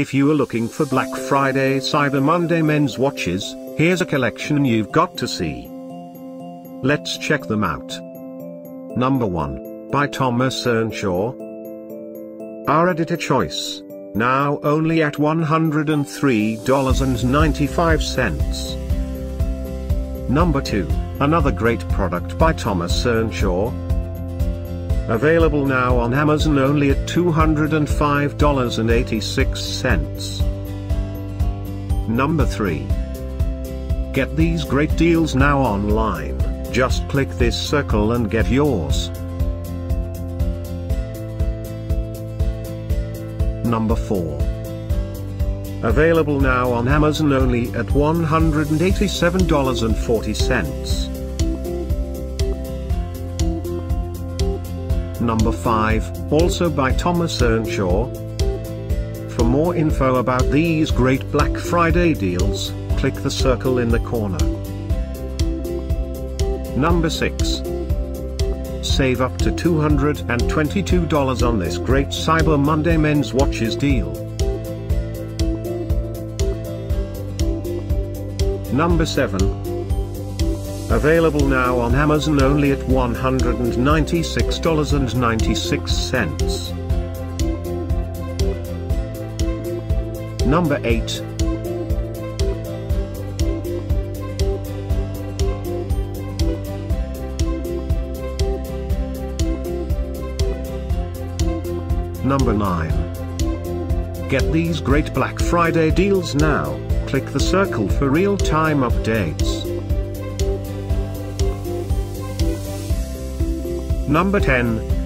If you are looking for Black Friday Cyber Monday men's watches, here's a collection you've got to see. Let's check them out. Number 1, by Thomas Earnshaw. Our editor choice, now only at $103.95. Number 2, another great product by Thomas Earnshaw. Available now on Amazon only at $205.86. Number 3. Get these great deals now online, just click this circle and get yours. Number 4. Available now on Amazon only at $187.40. Number 5, also by Thomas Earnshaw. For more info about these great Black Friday deals, click the circle in the corner. Number 6. Save up to $222 on this great Cyber Monday men's watches deal. Number 7. Available now on Amazon only at $196.96. Number 8. Number 9. Get these great Black Friday deals now, click the circle for real-time updates. Number 10,